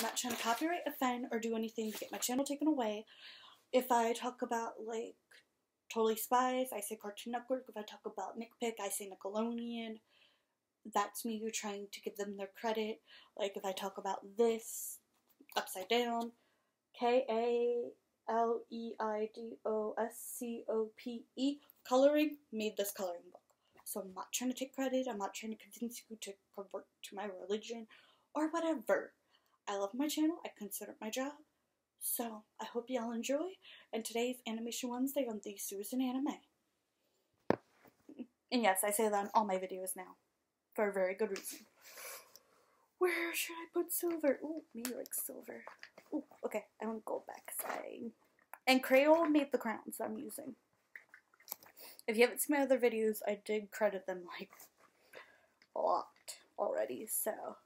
I'm not trying to copyright, offend, or do anything to get my channel taken away. If I talk about like Totally Spies, I say Cartoon Network. If I talk about Nick Pick, I say Nickelodeon. That's me trying to give them their credit. Like if I talk about this, Upside Down, K A L E I D O S C O P E, coloring, made this coloring book. So I'm not trying to take credit, I'm not trying to convince you to convert to my religion or whatever. I love my channel, I consider it my job. So I hope y'all enjoy. And today's Animation Wednesday on the Susanna Mae. And yes, I say that on all my videos now. For a very good reason. Where should I put silver? Ooh, me like silver. Ooh, okay, I want gold back. I... And Crayola made the crowns I'm using. If you haven't seen my other videos, I did credit them like a lot already, so.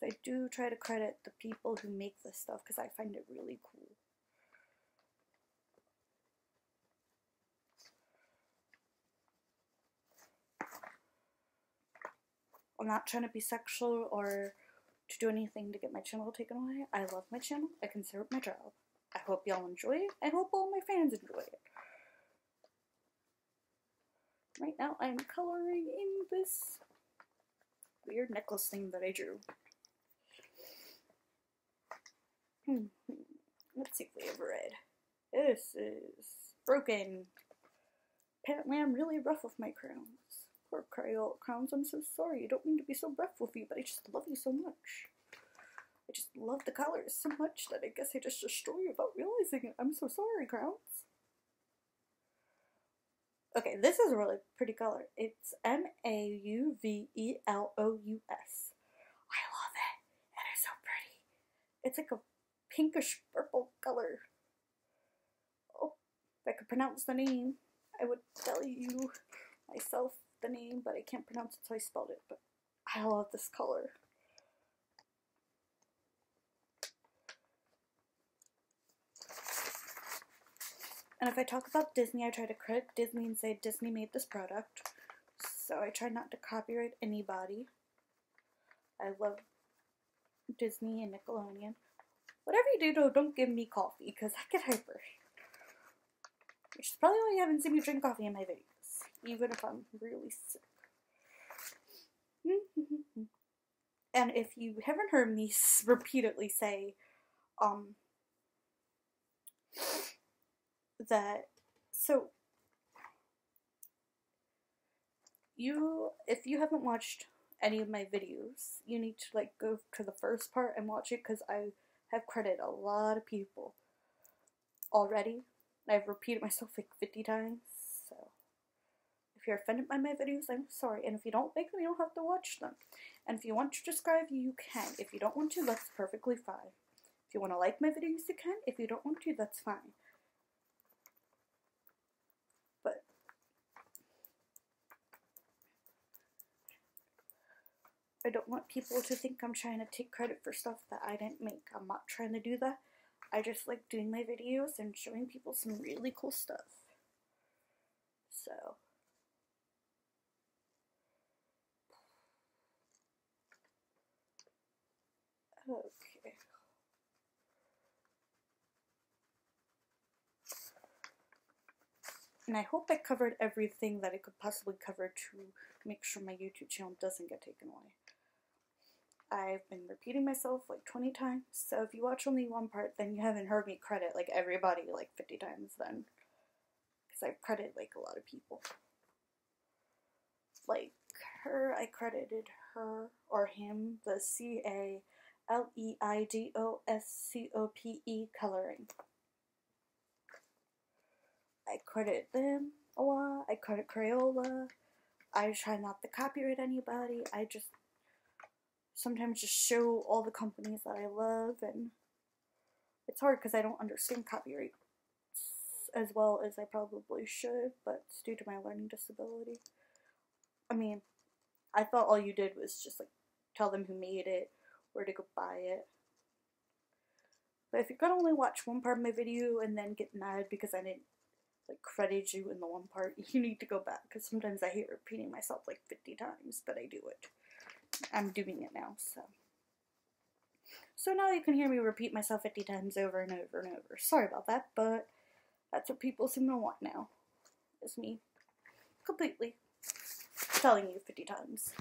So I do try to credit the people who make this stuff because I find it really cool. I'm not trying to be sexual or to do anything to get my channel taken away. I love my channel. I consider it my job. I hope y'all enjoy it. I hope all my fans enjoy it. Right now I'm coloring in this weird necklace thing that I drew. Hmm. Let's see if we have red. This is broken. Apparently I'm really rough with my crowns. Poor Crayola crowns, I'm so sorry. I don't mean to be so rough with you, but I just love you so much. I just love the colors so much that I guess I just destroy you without realizing it. I'm so sorry, crowns. Okay, this is a really pretty color. It's M-A-U-V-E-L-O-U-S. I love it. It is so pretty. It's like a pinkish purple color. Oh, if I could pronounce the name, I would tell you myself the name, but I can't pronounce it, so I spelled it. But I love this color. And if I talk about Disney, I try to credit Disney and say Disney made this product. So I try not to copyright anybody. I love Disney and Nickelodeon. Whatever you do, don't give me coffee because I get hyper. Which is probably why you haven't seen me drink coffee in my videos, even if I'm really sick. and if you haven't heard me repeatedly say, um, that, so, you, if you haven't watched any of my videos, you need to, like, go to the first part and watch it, because I have credited a lot of people already. I've repeated myself like 50 times, so if you're offended by my videos, I'm sorry. And if you don't like them, you don't have to watch them. And if you want to subscribe, you can. If you don't want to, that's perfectly fine. If you want to like my videos, you can. If you don't want to, that's fine. But I don't want people to think I'm trying to take credit for stuff that I didn't make. I'm not trying to do that. I just like doing my videos and showing people some really cool stuff. So. Okay. And I hope I covered everything that I could possibly cover to make sure my YouTube channel doesn't get taken away. I've been repeating myself like 20 times, so if you watch only one part, then you haven't heard me credit like everybody like 50 times then. Because I've credited like a lot of people. Like her, I credited her or him, the C A L E I D O S C O P E coloring. I credit them a lot. I credit Crayola. I try not to copyright anybody. I just sometimes just show all the companies that I love and it's hard because I don't understand copyright as well as I probably should, but it's due to my learning disability. I mean, I thought all you did was just like tell them who made it, where to go buy it. But if you're gonna only watch one part of my video and then get mad because I didn't like credit you in the one part, you need to go back because sometimes I hate repeating myself like 50 times, but I do it. I'm doing it now, so. So now you can hear me repeat myself 50 times over and over and over. Sorry about that, but that's what people seem to want now. Is me completely telling you 50 times.